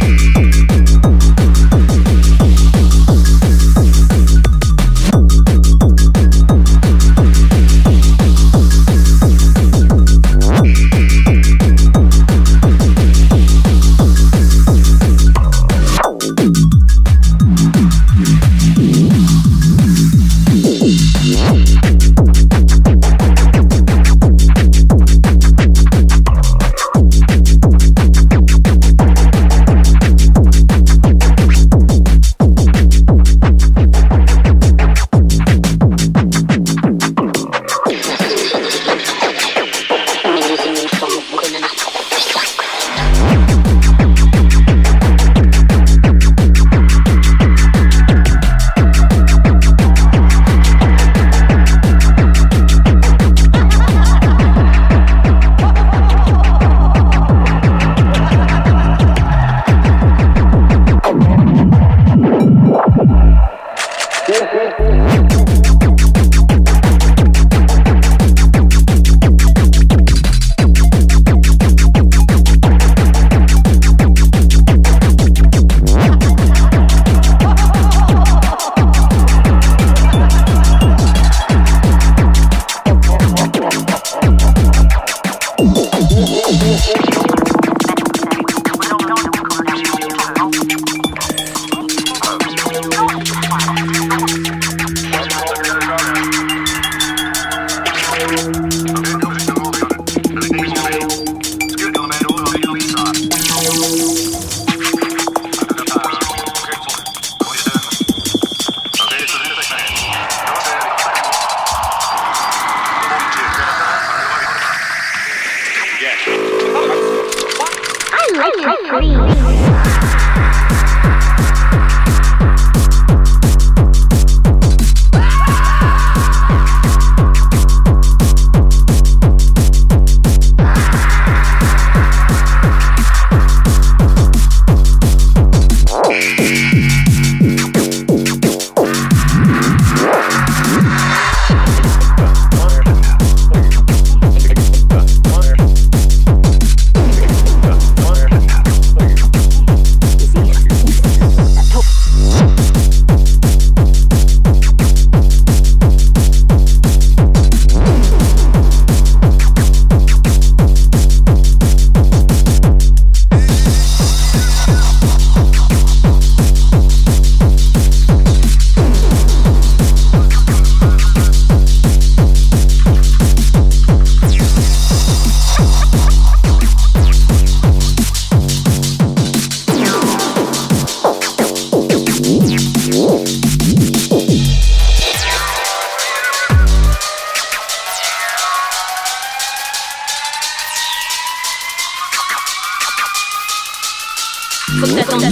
Boom. you please? Faut que t'attendes